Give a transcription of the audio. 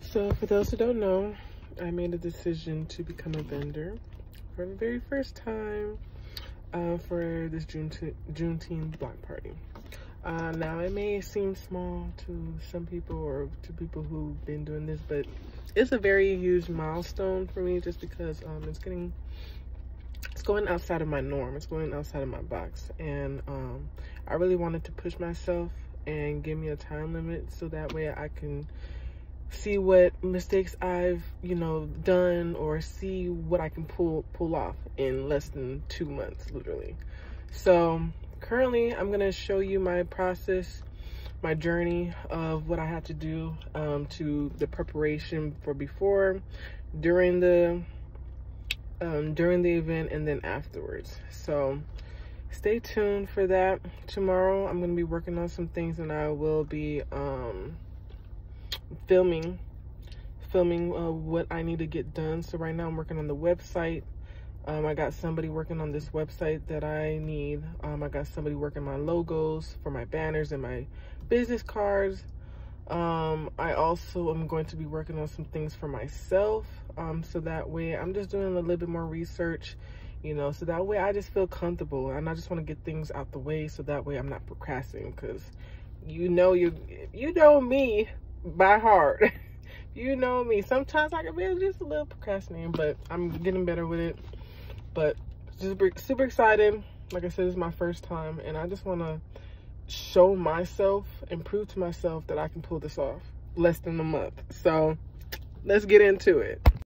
So for those who don't know, I made a decision to become a vendor for the very first time uh, for this June Juneteenth block party. Uh, now it may seem small to some people or to people who've been doing this, but it's a very huge milestone for me just because um, it's getting it's going outside of my norm it's going outside of my box and um, i really wanted to push myself and give me a time limit so that way i can see what mistakes i've you know done or see what i can pull pull off in less than two months literally so currently i'm going to show you my process my journey of what i had to do um, to the preparation for before during the um, during the event and then afterwards. So stay tuned for that. Tomorrow I'm going to be working on some things and I will be um, filming filming uh, what I need to get done. So right now I'm working on the website. Um, I got somebody working on this website that I need. Um, I got somebody working my logos for my banners and my business cards. Um, I also am going to be working on some things for myself. Um, so that way I'm just doing a little bit more research, you know, so that way I just feel comfortable and I just want to get things out the way so that way I'm not procrastinating because you know, you, you know me by heart. you know me. Sometimes I can be just a little procrastinating, but I'm getting better with it. But super, super excited. Like I said, it's my first time and I just want to show myself and prove to myself that I can pull this off less than a month. So let's get into it.